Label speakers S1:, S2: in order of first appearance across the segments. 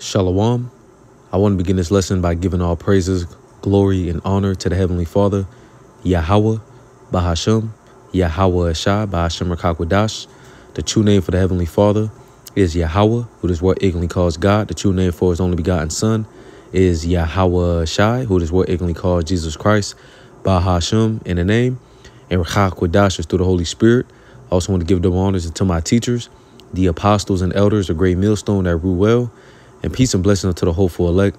S1: Shalom. I want to begin this lesson by giving all praises, glory, and honor to the Heavenly Father, Yahweh, Bahasham, Yahweh Ashai, Bahasham Rakakwadash. The true name for the Heavenly Father is Yahweh, who this word ignorantly calls God. The true name for his only begotten Son is Yahweh Shai, who this word ignorantly calls Jesus Christ, Bahasham in the name, and Rakakwadash is through the Holy Spirit. I also want to give them honors to my teachers, the apostles and elders, a great millstone that rule well, and peace and blessings to the hopeful elect.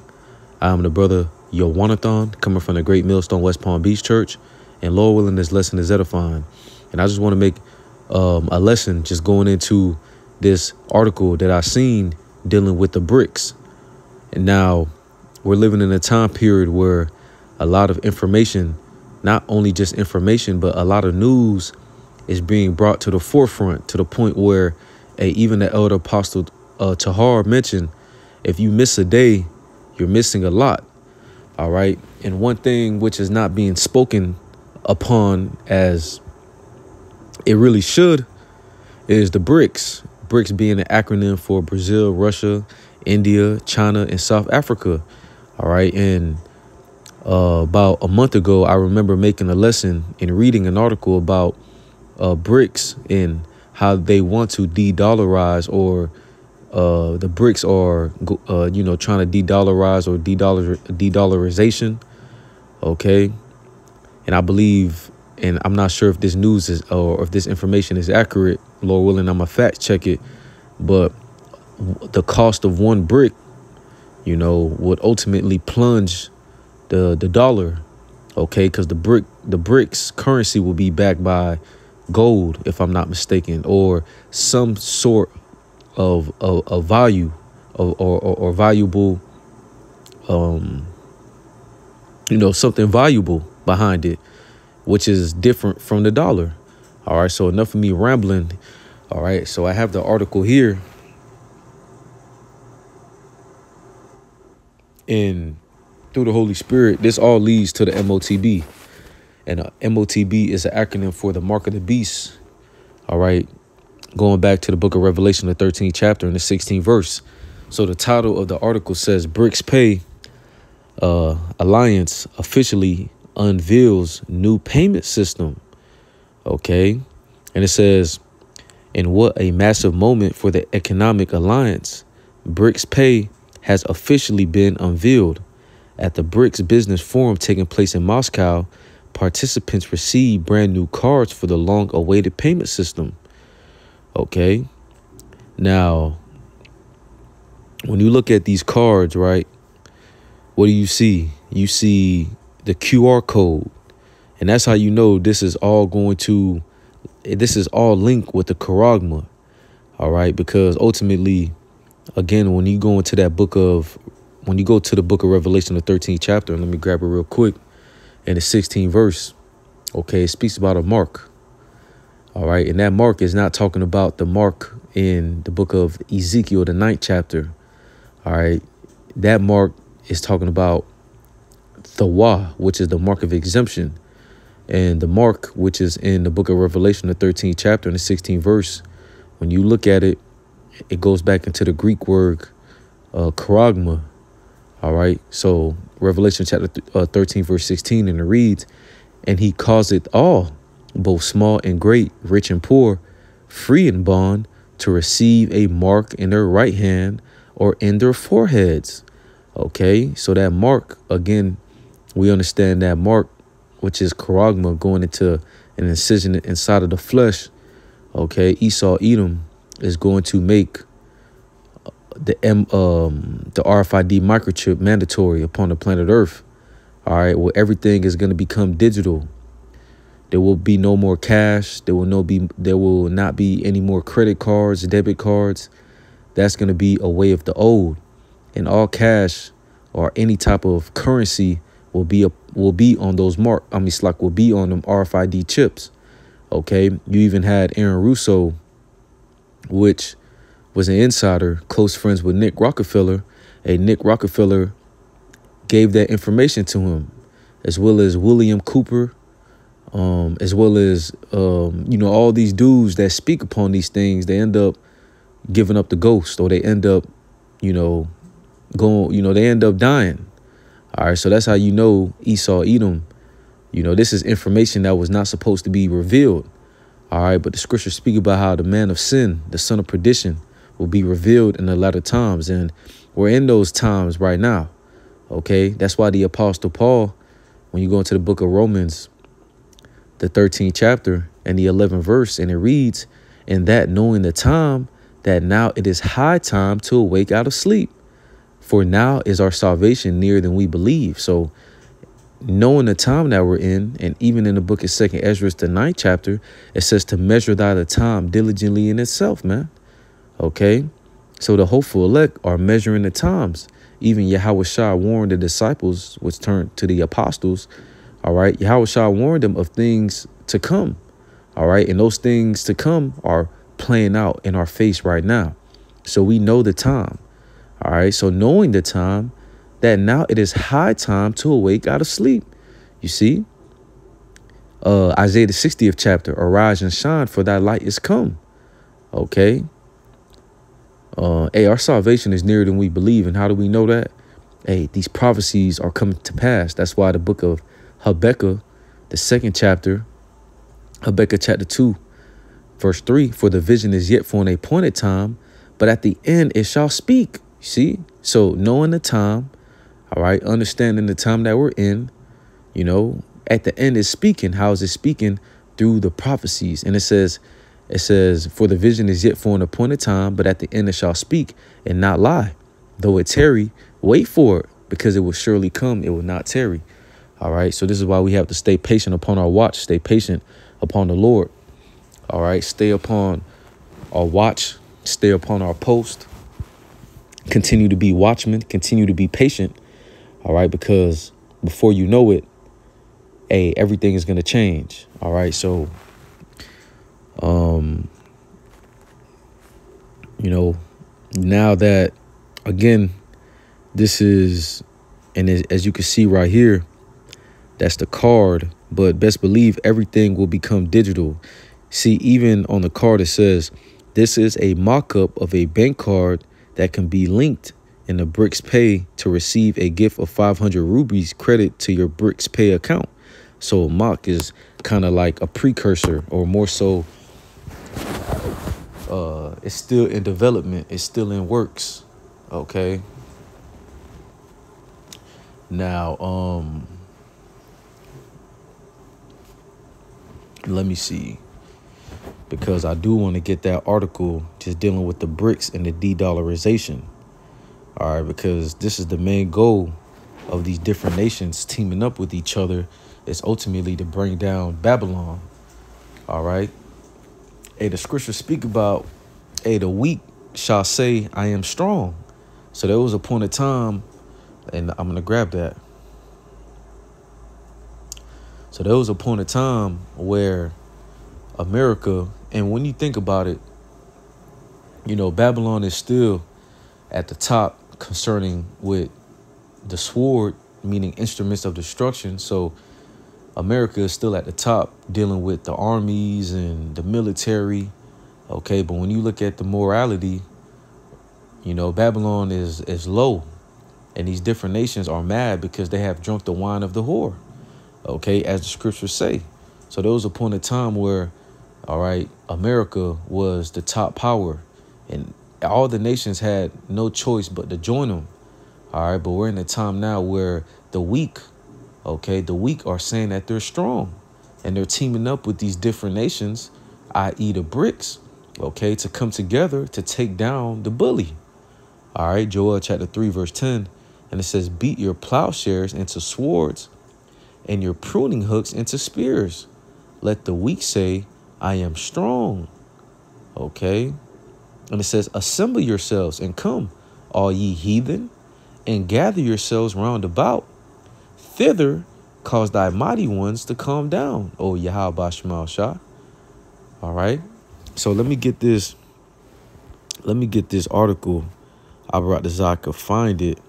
S1: I am the brother Yowanathan, coming from the Great Millstone West Palm Beach Church, and Lord willing, this lesson is edifying. And I just want to make um, a lesson just going into this article that I seen dealing with the BRICS. And now we're living in a time period where a lot of information, not only just information, but a lot of news is being brought to the forefront to the point where a, even the elder apostle uh, Tahar mentioned if you miss a day, you're missing a lot. All right. And one thing which is not being spoken upon as it really should is the BRICS. BRICS being an acronym for Brazil, Russia, India, China, and South Africa. All right. And uh, about a month ago, I remember making a lesson and reading an article about uh, BRICS and how they want to de dollarize or uh, the BRICS are, uh, you know, trying to de-dollarize or de-dollar de-dollarization. Okay, and I believe, and I'm not sure if this news is or if this information is accurate. Lord willing, I'm gonna fact check it. But the cost of one brick, you know, would ultimately plunge the the dollar. Okay, because the brick the BRICS currency will be backed by gold, if I'm not mistaken, or some sort of a value of, or, or, or valuable um you know something valuable behind it which is different from the dollar. All right so enough of me rambling. All right so i have the article here. And through the holy spirit this all leads to the motb and uh, motb is an acronym for the mark of the beast. All right going back to the book of Revelation, the 13th chapter and the 16th verse. So the title of the article says BRICS Pay uh, Alliance officially unveils new payment system. Okay. And it says, in what a massive moment for the economic alliance, BRICS Pay has officially been unveiled. At the BRICS Business Forum taking place in Moscow, participants received brand new cards for the long awaited payment system. Okay. Now, when you look at these cards, right, what do you see? You see the QR code. And that's how you know this is all going to, this is all linked with the charagma. All right. Because ultimately, again, when you go into that book of, when you go to the book of Revelation, the 13th chapter, and let me grab it real quick, in the 16th verse, okay, it speaks about a mark. All right. And that mark is not talking about the mark in the book of Ezekiel, the ninth chapter. All right. That mark is talking about the Wa, which is the mark of exemption. And the mark, which is in the book of Revelation, the 13th chapter and the 16th verse, when you look at it, it goes back into the Greek word uh, charagma. All right. So Revelation chapter uh, 13, verse 16, and it reads, And he caused it all both small and great, rich and poor, free and bond, to receive a mark in their right hand or in their foreheads. Okay, so that mark, again, we understand that mark, which is charagma, going into an incision inside of the flesh. Okay, Esau Edom is going to make the M um the RFID microchip mandatory upon the planet Earth. All right, well everything is going to become digital. There will be no more cash. There will no be there will not be any more credit cards, debit cards. That's going to be a way of the old. And all cash or any type of currency will be a, will be on those mark. I mean, like will be on them RFID chips. Okay. You even had Aaron Russo, which was an insider, close friends with Nick Rockefeller. And Nick Rockefeller gave that information to him, as well as William Cooper um, as well as um, you know all these dudes that speak upon these things they end up giving up the ghost or they end up you know going, you know, they end up dying. All right, so that's how you know Esau, Edom. You know, this is information that was not supposed to be revealed. All right, but the scriptures speak about how the man of sin, the son of perdition, will be revealed in the latter times. And we're in those times right now. Okay, that's why the Apostle Paul, when you go into the book of Romans, the 13th chapter and the 11th verse, and it reads, And that knowing the time, that now it is high time to awake out of sleep. For now is our salvation nearer than we believe. So, knowing the time that we're in, and even in the book of Second Ezra, the ninth chapter, it says to measure thy the time diligently in itself, man. Okay, so the hopeful elect are measuring the times. Even Yahweh Shah warned the disciples, which turned to the apostles. All right, Yahweh Shah warned them of things to come. All right, and those things to come are playing out in our face right now. So we know the time. All right. So knowing the time that now it is high time to awake out of sleep. You see? Uh Isaiah the 60th chapter, arise and shine, for thy light is come. Okay. Uh, hey, our salvation is nearer than we believe. And how do we know that? Hey, these prophecies are coming to pass. That's why the book of Habakkuk, the second chapter, Habakkuk chapter 2, verse 3 For the vision is yet for an appointed time, but at the end it shall speak. See? So knowing the time, all right, understanding the time that we're in, you know, at the end is speaking. How is it speaking? Through the prophecies. And it says, it says, For the vision is yet for an appointed time, but at the end it shall speak and not lie. Though it tarry, wait for it, because it will surely come, it will not tarry. All right. So this is why we have to stay patient upon our watch, stay patient upon the Lord. All right. Stay upon our watch, stay upon our post, continue to be watchmen, continue to be patient. All right. Because before you know it, hey, everything is going to change. All right. So, um, you know, now that again, this is, and as you can see right here, that's the card. But best believe everything will become digital. See, even on the card, it says, this is a mock-up of a bank card that can be linked in the BRICS Pay to receive a gift of 500 rubles credit to your BRICS Pay account. So mock is kind of like a precursor or more so uh it's still in development it's still in works okay now um let me see. Because I do want to get that article just dealing with the BRICS and the de-dollarization. All right because this is the main goal of these different nations teaming up with each other is ultimately to bring down Babylon. All right hey the scriptures speak about hey the weak shall say I am strong. So there was a point of time and I'm gonna grab that so there was a point of time where America, and when you think about it, you know, Babylon is still at the top concerning with the sword, meaning instruments of destruction. So America is still at the top dealing with the armies and the military. Okay, but when you look at the morality, you know, Babylon is is low. And these different nations are mad because they have drunk the wine of the whore okay, as the scriptures say. So there was a point of time where, all right, America was the top power and all the nations had no choice but to join them. All right, but we're in a time now where the weak, okay, the weak are saying that they're strong and they're teaming up with these different nations, i.e., the BRICS, okay, to come together to take down the bully. All right, Joel chapter 3, verse 10. And it says, Beat your plowshares into swords and your pruning hooks into spears. Let the weak say, I am strong. Okay. And it says, Assemble yourselves and come, all ye heathen, and gather yourselves round about. Thither cause thy mighty ones to come down, O Yahweh Shah. All right. So let me get this. Let me get this article. I brought the Zaka, find it.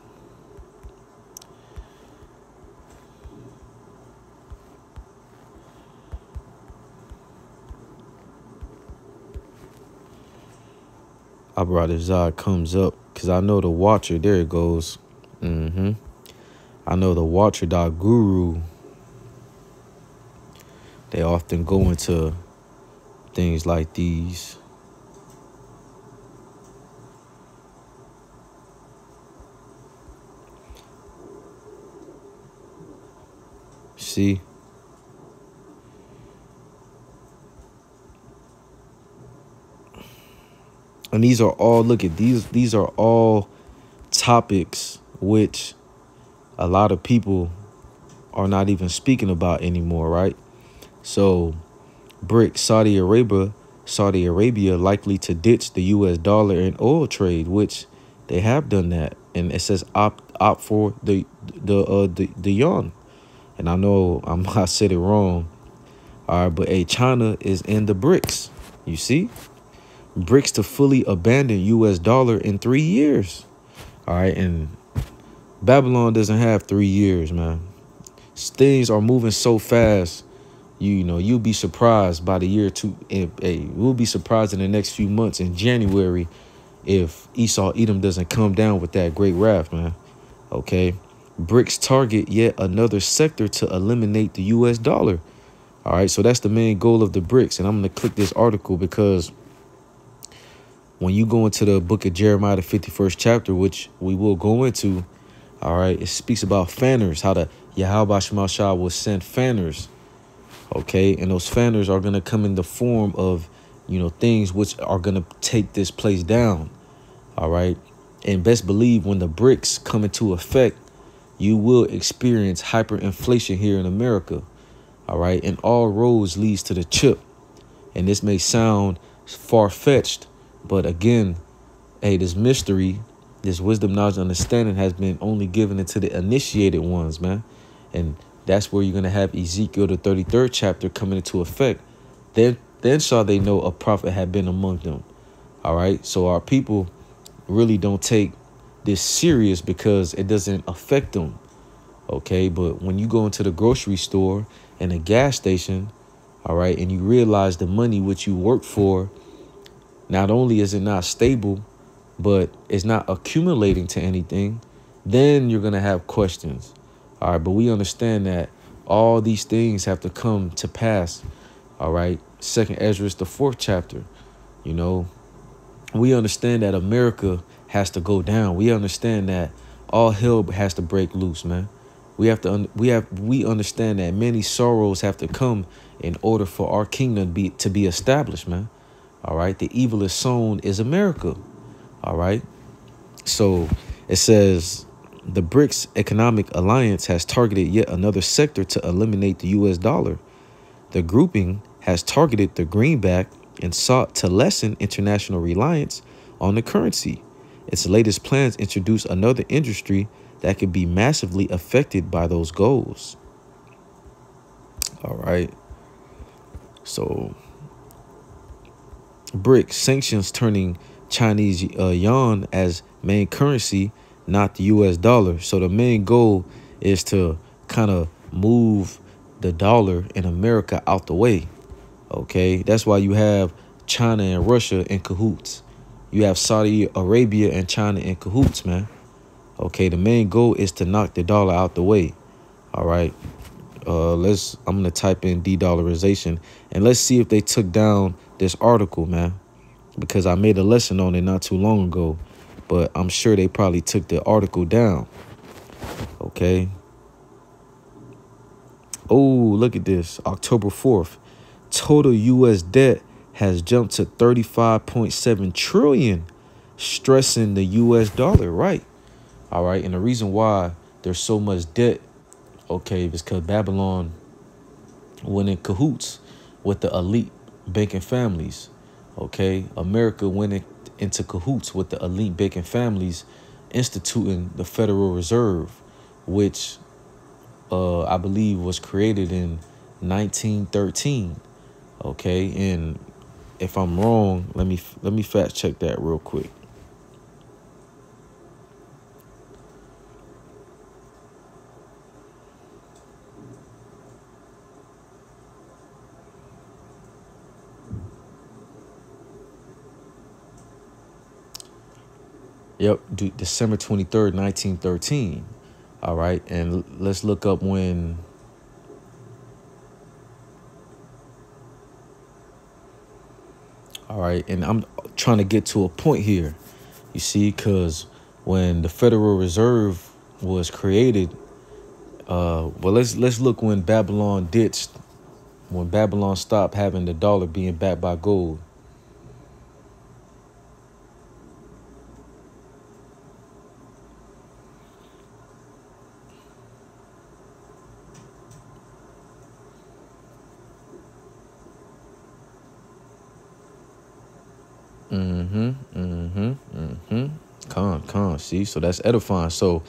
S1: Abu Zod comes up because I know the watcher. There it goes. Mm-hmm. I know the watcher dot guru. They often go into things like these. See? And these are all look at these these are all topics which a lot of people are not even speaking about anymore, right? So BRIC Saudi Arabia Saudi Arabia likely to ditch the US dollar in oil trade, which they have done that. And it says opt opt for the the uh the, the yuan. And I know I'm I said it wrong. All right, but hey, China is in the BRICS. You see? BRICS to fully abandon US dollar in three years. All right, and Babylon doesn't have three years, man. Things are moving so fast. You, you know, you'll be surprised by the year two. If, hey, we'll be surprised in the next few months in January if Esau Edom doesn't come down with that great wrath, man. Okay. BRICS target yet another sector to eliminate the US dollar. All right, so that's the main goal of the BRICS. And I'm going to click this article because when you go into the book of Jeremiah, the 51st chapter, which we will go into, all right, it speaks about fanners, how the Yahweh Shemashah will send fanners, okay? And those fanners are going to come in the form of, you know, things which are going to take this place down, all right? And best believe when the BRICS come into effect, you will experience hyperinflation here in America, all right? And all roads leads to the chip. And this may sound far-fetched, but again, hey, this mystery, this wisdom, knowledge, understanding has been only given into the initiated ones, man. And that's where you're going to have Ezekiel, the 33rd chapter, coming into effect. Then, then shall they know a prophet had been among them. All right. So our people really don't take this serious because it doesn't affect them. Okay. But when you go into the grocery store and a gas station, all right, and you realize the money which you work for not only is it not stable, but it's not accumulating to anything, then you're going to have questions. All right, but we understand that all these things have to come to pass. All right, Second Ezra is the fourth chapter. You know, we understand that America has to go down. We understand that all hell has to break loose, man. We have to we have we understand that many sorrows have to come in order for our kingdom be to be established, man. All right. The evil is sown is America. All right. So it says the BRICS Economic Alliance has targeted yet another sector to eliminate the U.S. dollar. The grouping has targeted the greenback and sought to lessen international reliance on the currency. Its latest plans introduce another industry that could be massively affected by those goals. All right. So BRIC sanctions turning Chinese uh, yuan as main currency, not the U.S. dollar. So the main goal is to kind of move the dollar in America out the way. Okay, that's why you have China and Russia in cahoots. You have Saudi Arabia and China in cahoots, man. Okay, the main goal is to knock the dollar out the way. All right. Uh, let's. I'm gonna type in de-dollarization and let's see if they took down this article, man, because I made a lesson on it not too long ago, but I'm sure they probably took the article down. Okay. Oh, look at this. October 4th. Total US debt has jumped to 35.7 trillion, stressing the US dollar, right? All right. And the reason why there's so much debt, okay, is because Babylon went in cahoots with the elite banking families. Okay, America went in, into cahoots with the elite banking families, instituting the Federal Reserve, which uh, I believe was created in 1913. Okay, and if I'm wrong, let me let me fact check that real quick. Yep, December 23rd, 1913. All right, and let's look up when All right, and I'm trying to get to a point here. You see, because when the Federal Reserve was created, uh, well, let's let's look when Babylon ditched, when Babylon stopped having the dollar being backed by gold. Mm-hmm. Mm-hmm. Mm-hmm. Con, con. See, so that's edifying. So,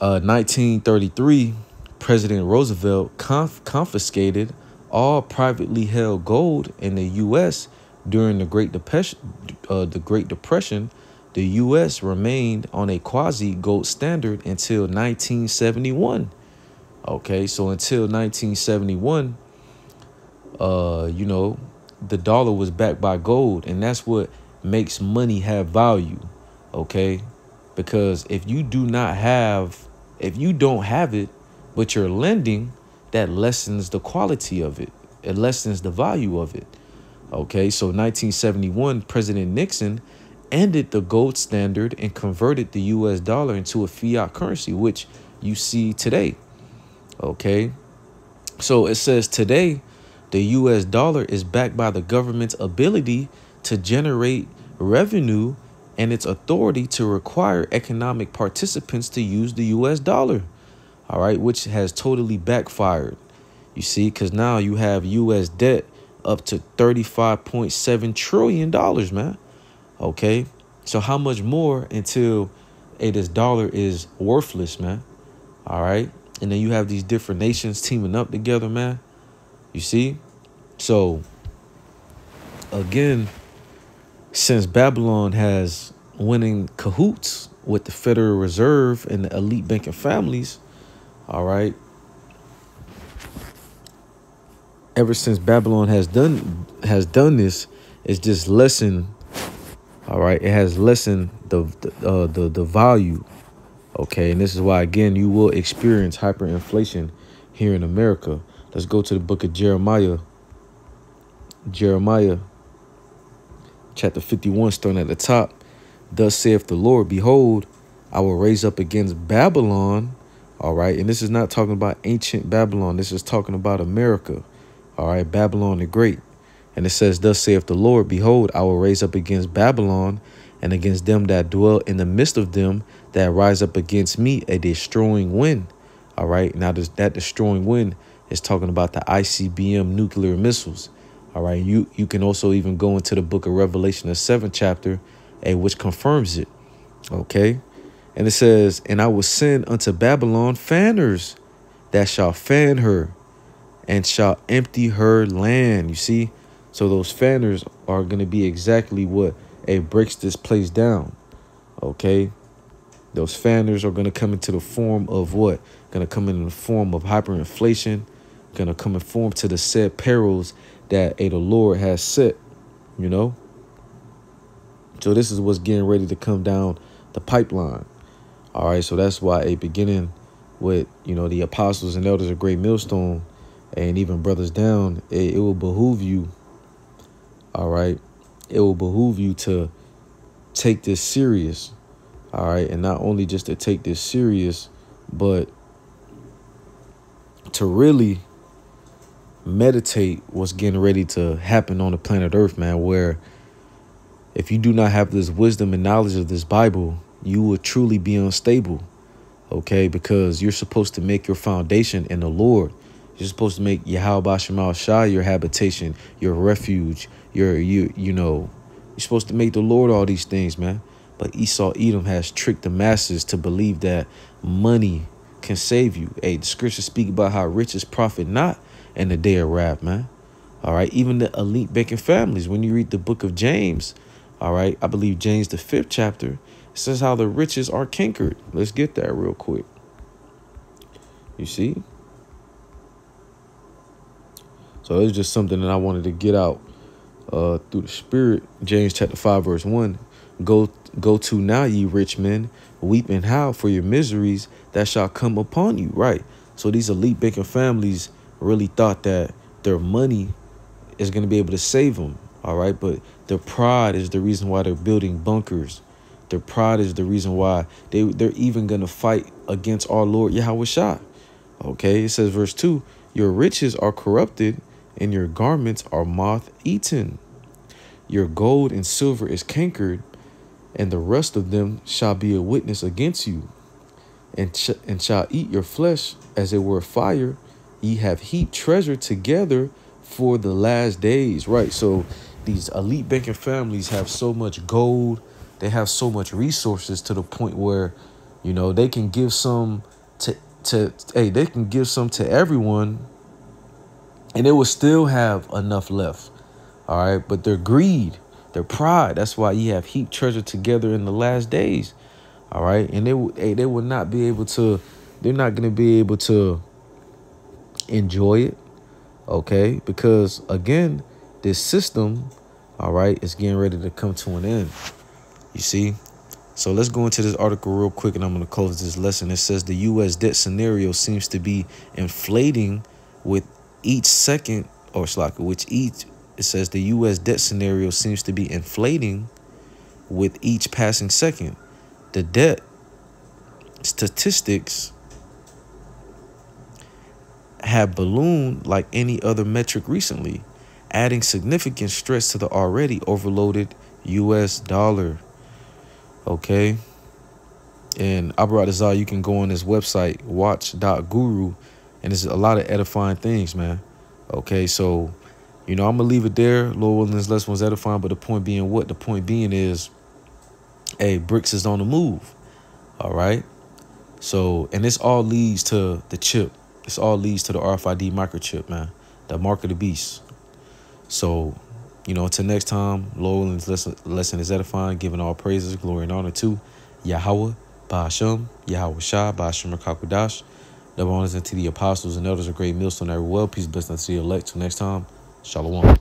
S1: uh, 1933, President Roosevelt conf- confiscated all privately held gold in the U.S. during the Great Depression. Uh, the Great Depression, the U.S. remained on a quasi gold standard until 1971. Okay, so until 1971, uh, you know, the dollar was backed by gold and that's what makes money have value okay? Because if you do not have if you don't have it but you're lending that lessens the quality of it. It lessens the value of it okay? So 1971 president nixon ended the gold standard and converted the us dollar into a fiat currency which you see today okay? So it says today the US dollar is backed by the government's ability to generate revenue and its authority to require economic participants to use the US dollar. All right, which has totally backfired. You see, because now you have US debt up to $35.7 trillion, man. Okay, so how much more until this dollar is worthless, man? All right, and then you have these different nations teaming up together, man. You see? So, again, since Babylon has winning cahoots with the Federal Reserve and the elite banking families, all right, ever since Babylon has done has done this, it's just lessened. All right, it has lessened the the, uh, the the value. Okay, and this is why again you will experience hyperinflation here in America. Let's go to the book of Jeremiah. Jeremiah chapter 51, starting at the top. Thus saith the Lord, Behold, I will raise up against Babylon. All right. And this is not talking about ancient Babylon. This is talking about America. All right. Babylon the Great. And it says, Thus saith the Lord, Behold, I will raise up against Babylon and against them that dwell in the midst of them that rise up against me a destroying wind. All right. Now, this, that destroying wind is talking about the ICBM nuclear missiles. All right. You you can also even go into the book of Revelation, the seventh chapter, a which confirms it. Okay. And it says, And I will send unto Babylon fanners that shall fan her and shall empty her land. You see? So those fanners are going to be exactly what a breaks this place down. Okay. Those fanners are going to come into the form of what? Going to come in the form of hyperinflation, going to come in form to the said perils that a the Lord has set, you know. So this is what's getting ready to come down the pipeline. All right, so that's why a beginning with you know the apostles and elders of Great Millstone, and even brothers down, it, it will behoove you. All right, it will behoove you to take this serious. All right, and not only just to take this serious, but to really meditate what's getting ready to happen on the planet Earth, man, where if you do not have this wisdom and knowledge of this Bible, you will truly be unstable. Okay, because you're supposed to make your foundation in the Lord. You're supposed to make Yahweh Shemal Shah your habitation, your refuge, your you you know, you're supposed to make the Lord all these things, man. But Esau Edom has tricked the masses to believe that money can save you. Hey, the scriptures speak about how riches profit not in the day of wrath, man. All right. Even the elite banking families, when you read the book of James, all right, I believe James, the fifth chapter, says how the riches are cankered. Let's get that real quick. You see? So it's just something that I wanted to get out uh, through the spirit. James chapter 5, verse 1. Go go to now, ye rich men, weep and howl for your miseries that shall come upon you. Right. So these elite banking families really thought that their money is going to be able to save them. All right. But their pride is the reason why they're building bunkers. Their pride is the reason why they, they're even going to fight against our Lord Yahweh Shah. Okay. It says, verse 2 Your riches are corrupted, and your garments are moth eaten. Your gold and silver is cankered, and the rest of them shall be a witness against you, and, and shall eat your flesh as it were fire. Ye have heaped treasure together for the last days. Right. So these elite banking families have so much gold, they have so much resources to the point where, you know, they can give some to to hey, they can give some to everyone and they will still have enough left. All right. But their greed, their pride, that's why you have heaped treasure together in the last days. All right. And they, hey, they will not be able to, they're not going to be able to enjoy it. Okay. Because again, this system, all right, is getting ready to come to an end. You see? So let's go into this article real quick and I'm going to close this lesson. It says the U.S. debt scenario seems to be inflating with each second, or slack, which each, it says the U.S. debt scenario seems to be inflating with each passing second. The debt statistics have ballooned like any other metric recently, adding significant stress to the already overloaded US dollar. Okay. And Abarat Azar, you can go on this website, watch.guru, and there's a lot of edifying things, man. Okay, so, you know, I'm to leave it there. Lord willing, this lesson was edifying, but the point being what? The point being is, hey, BRICS is on the move. All right. So, and this all leads to the chip. This all leads to the RFID microchip, man. The mark of the beast. So, you know, until next time, willing, this lesson, lesson is edifying, giving all praises, glory, and honor to Yahweh, Ba'ashem, Yahweh Shah, Ba'ashem Rakakudash. Double honors unto the apostles and elders of great millstone every well. Peace, blessings to the elect. Till next time, Shalom.